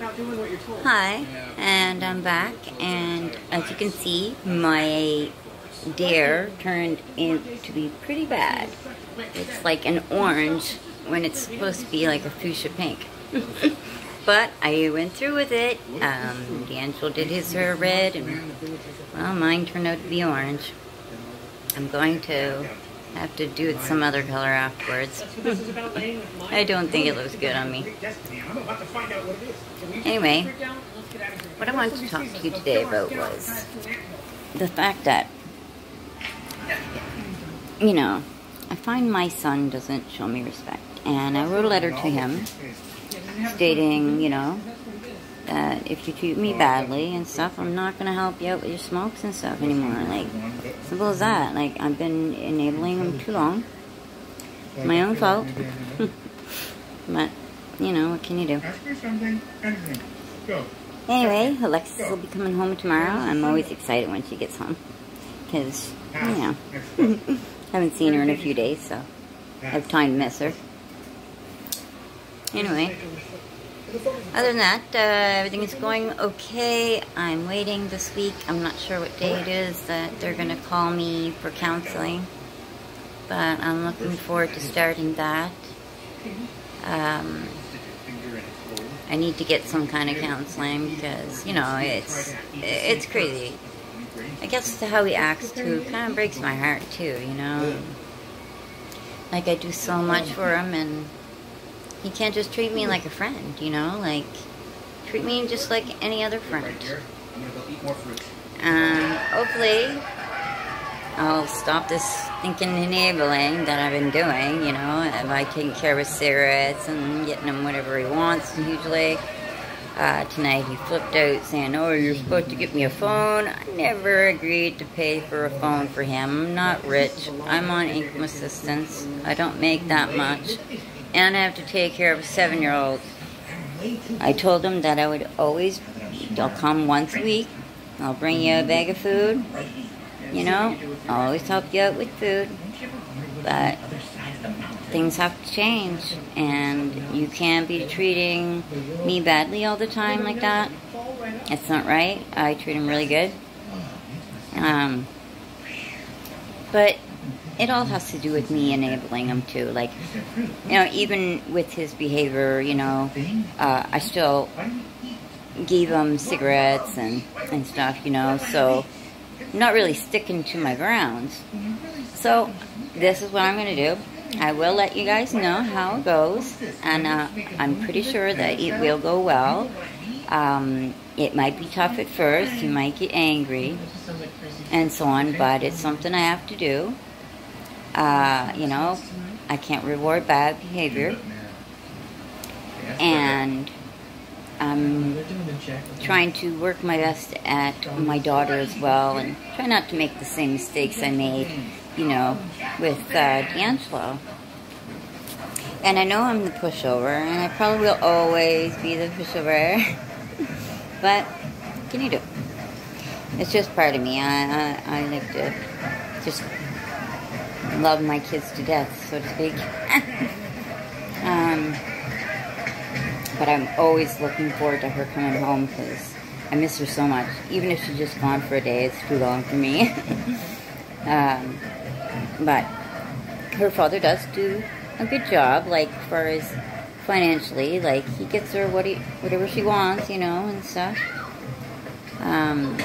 Hi, and I'm back, and as you can see, my dare turned in to be pretty bad. It's like an orange when it's supposed to be like a fuchsia pink. but I went through with it. Um, D'Angelo did his hair red, and well, mine turned out to be orange. I'm going to have to do it some other color afterwards. I don't think it looks good on me. Anyway, what I wanted to talk to you today about was the fact that, you know, I find my son doesn't show me respect. And I wrote a letter to him stating, you know, that if you treat me badly and stuff, I'm not going to help you out with your smokes and stuff anymore. Like, simple as that. Like, I've been enabling him too long. My own fault. but, you know, what can you do? Anyway, Alexis will be coming home tomorrow. I'm always excited when she gets home. Because, you know, haven't seen her in a few days, so I have time to miss her. Anyway, other than that, uh, everything is going okay. I'm waiting this week. I'm not sure what day it is that they're going to call me for counseling. But I'm looking forward to starting that. Um, I need to get some kind of counseling because, you know, it's it's crazy. I guess how he acts too kind of breaks my heart too, you know. Like I do so much for him and he can't just treat me like a friend, you know? Like, treat me just like any other friend. Um, hopefully, I'll stop this thinking enabling that I've been doing, you know, by taking care of cigarettes and getting him whatever he wants, usually. Uh, tonight he flipped out saying, oh, you're supposed to get me a phone. I never agreed to pay for a phone for him. I'm not rich. I'm on income assistance. I don't make that much and I have to take care of a seven-year-old. I told him that I would always, I'll come once a week. I'll bring you a bag of food. You know, I'll always help you out with food. But things have to change, and you can't be treating me badly all the time like that. That's not right. I treat him really good. Um, but it all has to do with me enabling him to like you know even with his behavior you know uh, i still gave him cigarettes and and stuff you know so not really sticking to my grounds. So this is what i'm going to do. I will let you guys know how it goes and uh, i'm pretty sure that it will go well. Um, it might be tough at first you might get angry and so on but it's something i have to do uh, you know, I can't reward bad behavior. And I'm trying to work my best at my daughter as well and try not to make the same mistakes I made, you know, with uh, D'Angelo. And I know I'm the pushover, and I probably will always be the pushover. but, can you do? It's just part of me. I, I, I like to just love my kids to death, so to speak. um, but I'm always looking forward to her coming home because I miss her so much. Even if she's just gone for a day, it's too long for me. um, but her father does do a good job, like, far as financially. Like, he gets her what he, whatever she wants, you know, and stuff. Um,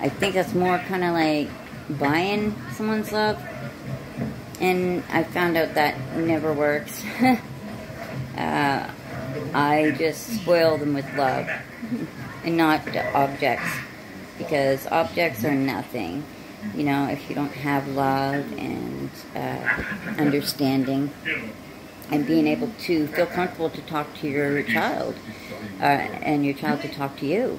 I think that's more kind of like buying someone's love and I found out that never works. uh, I just spoil them with love and not objects because objects are nothing. You know, if you don't have love and uh, understanding and being able to feel comfortable to talk to your child uh, and your child to talk to you.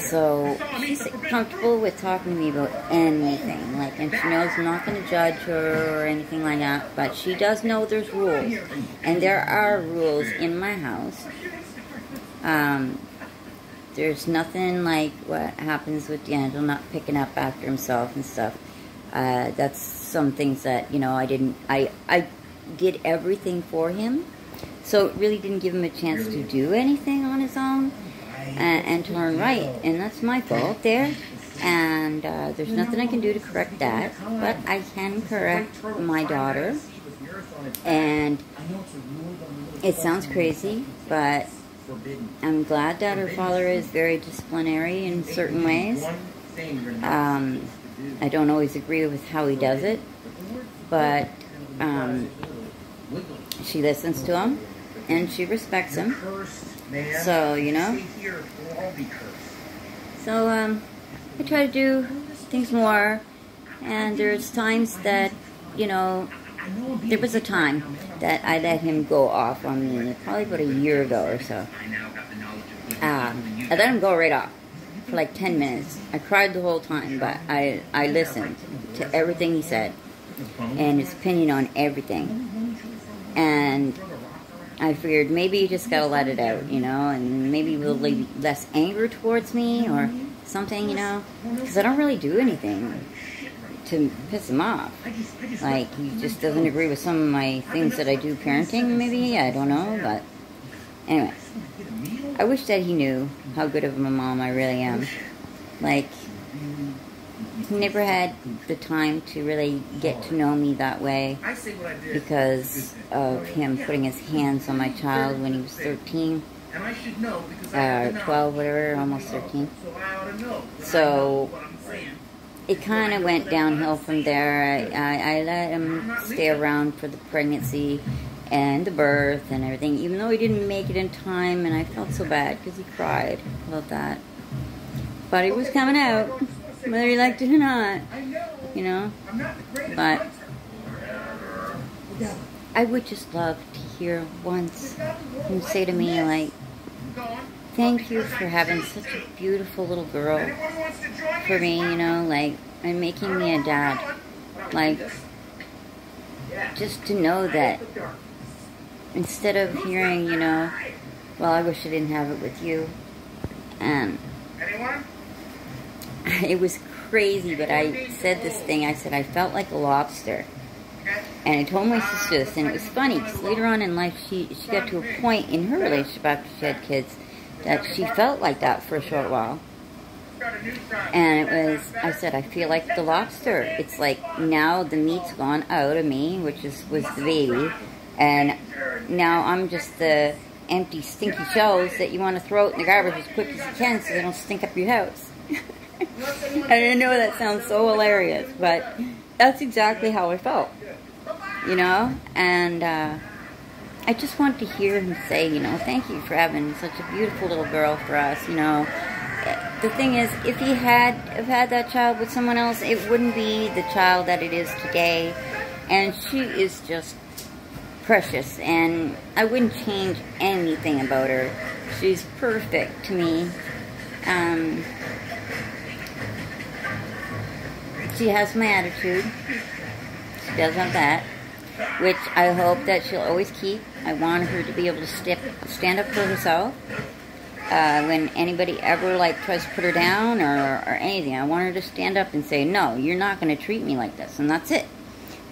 So she's comfortable with talking to me about anything, like, and she knows I'm not going to judge her or anything like that. But she does know there's rules, and there are rules in my house. Um, there's nothing like what happens with D'Angelo not picking up after himself and stuff. Uh, that's some things that, you know, I didn't, I, I did everything for him So it really didn't give him a chance to do anything on his own and, and to learn right. And that's my fault there. And uh, there's nothing I can do to correct that. But I can correct my daughter. And it sounds crazy, but I'm glad that her father is very disciplinary in certain ways. Um, I don't always agree with how he does it, but um, she listens to him and she respects him. So, you know. So, um, I try to do things more, and there's times that, you know, there was a time that I let him go off on me, probably about a year ago or so. Um, I let him go right off for like 10 minutes. I cried the whole time, but I, I listened to everything he said and his opinion on everything. And I figured maybe you just gotta let it out, you know, and maybe we'll leave less anger towards me or something, you know, because I don't really do anything to piss him off. Like, he just doesn't agree with some of my things that I do parenting, maybe, I don't know, but anyway. I wish that he knew how good of a mom I really am. Like, he never had the time to really get to know me that way because of him putting his hands on my child when he was 13 uh, 12 whatever almost 13 so it kind of went downhill from there. I, I, I let him stay around for the pregnancy and the birth and everything even though he didn't make it in time and I felt so bad because he cried about that but it was coming out whether he liked it or not, you know. But I would just love to hear once him say to me, like, thank you for having such a beautiful little girl for me, you know, like, and making me a dad. Like, just to know that instead of hearing, you know, well, I wish I didn't have it with you. Um, and it was crazy, but I said this thing. I said I felt like a lobster. And I told my sister this, and it was funny, because later on in life, she, she got to a point in her relationship after she had kids that she felt like that for a short while. And it was, I said, I feel like the lobster. It's like now the meat's gone out of me, which is was the baby, and now I'm just the empty, stinky shells that you want to throw out in the garbage as quick as you can so they don't stink up your house. I know that sounds so hilarious, but that's exactly how I felt. You know? And uh, I just want to hear him say, you know, thank you for having such a beautiful little girl for us, you know. The thing is, if he had have had that child with someone else, it wouldn't be the child that it is today. And she is just precious, and I wouldn't change anything about her. She's perfect to me. Um, she has my attitude. She does have that, which I hope that she'll always keep. I want her to be able to step, stand up for herself. Uh, when anybody ever like tries to put her down or, or anything, I want her to stand up and say, "No, you're not going to treat me like this," and that's it.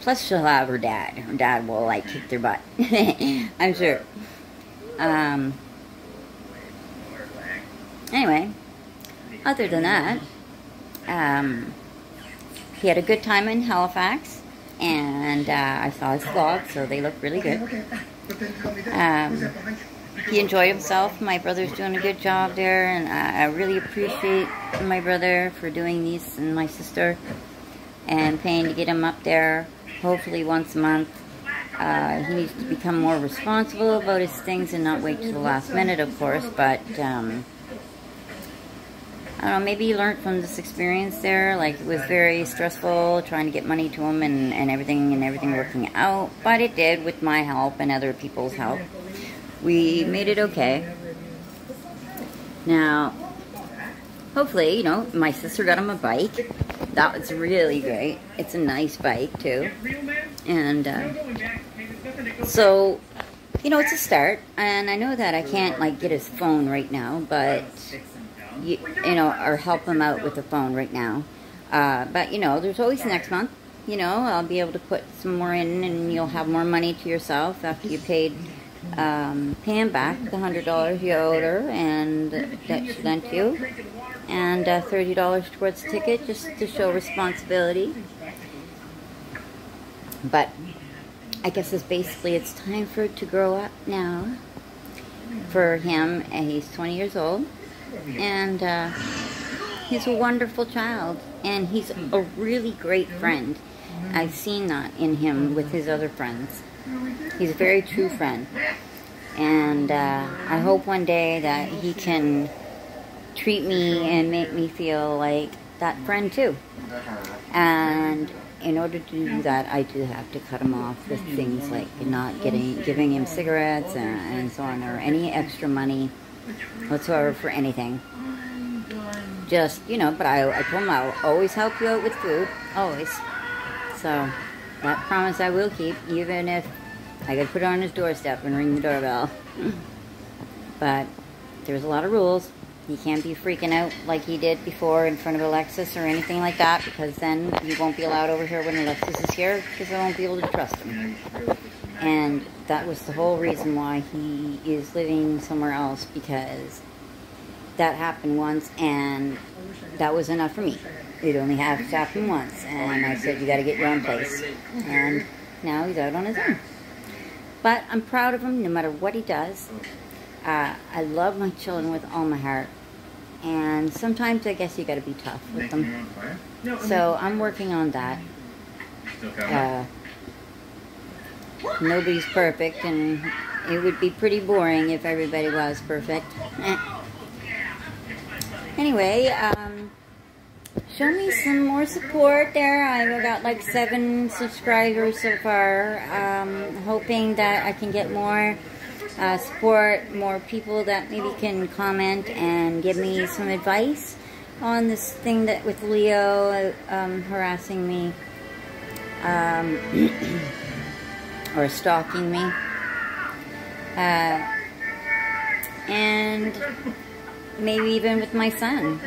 Plus, she'll have her dad. Her dad will like kick their butt. I'm sure. Um, anyway, other than that, um, he had a good time in Halifax, and uh, I saw his vlog, so they look really good. Um, he enjoyed himself. My brother's doing a good job there, and I, I really appreciate my brother for doing these, and my sister, and paying to get him up there, hopefully once a month. Uh, he needs to become more responsible about his things and not wait till the last minute, of course, but um, I don't know, maybe he learned from this experience there. Like, it was very stressful trying to get money to him and, and everything and everything working out. But it did with my help and other people's help. We made it okay. Now, hopefully, you know, my sister got him a bike. That was really great. It's a nice bike, too. And, uh, so, you know, it's a start. And I know that I can't, like, get his phone right now, but you, you know, or help him out with the phone right now. Uh, but, you know, there's always next month. You know, I'll be able to put some more in and you'll have more money to yourself after you paid um, pay him back the hundred dollars you owed her and that she lent you, and uh, thirty dollars towards the ticket just to show responsibility. But I guess it's basically it's time for it to grow up now. For him, he's 20 years old, and uh, he's a wonderful child, and he's a really great friend. I've seen that in him with his other friends. He's a very true friend. And uh, I hope one day that he can treat me and make me feel like that friend too. And in order to do that, I do have to cut him off with things like not getting, giving him cigarettes and, and so on, or any extra money whatsoever for anything. Just, you know, but I, I told him I'll always help you out with food, always. So that promise I will keep, even if I could put it on his doorstep and ring the doorbell. but there's a lot of rules. He can't be freaking out like he did before in front of Alexis or anything like that because then he won't be allowed over here when Alexis is here because I won't be able to trust him. And that was the whole reason why he is living somewhere else because that happened once and that was enough for me. It only has to happen once and I said you got to get your own place. And now he's out on his own. But I'm proud of him no matter what he does. Uh, I love my children with all my heart. And sometimes I guess you got to be tough with them. So I'm working on that. Uh, nobody's perfect, and it would be pretty boring if everybody was perfect. Eh. Anyway, um, show me some more support there. I've got like seven subscribers so far. Um, hoping that I can get more uh, support, more people that maybe can comment and give me some advice on this thing that with Leo um, harassing me um, or stalking me. Uh, and maybe even with my son.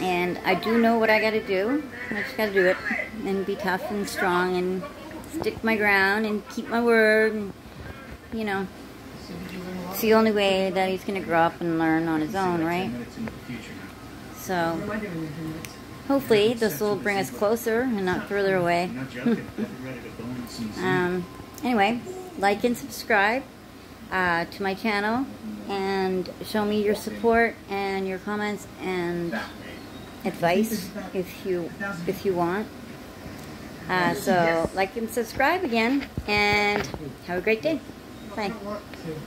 And I do know what I got to do. I just got to do it and be tough and strong and stick my ground and keep my word. And, you know, it's the only way that he's going to grow up and learn on his own, right? So, hopefully this will bring us closer and not further away. um, anyway, like and subscribe uh, to my channel and show me your support and your comments and advice if you if you want. Uh, so like and subscribe again and have a great day. Bye.